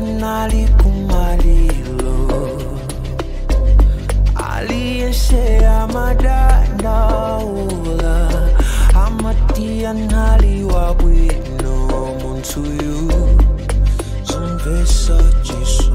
nali kumalilo aliyese amadandaula amatia nali wabwino muntu yu zimvesa chisoni